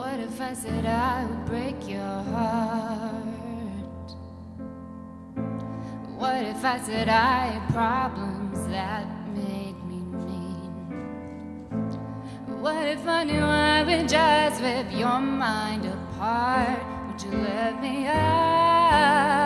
What if I said I would break your heart? What if I said I had problems that made me mean? What if I knew I would just rip your mind apart? Would you let me out?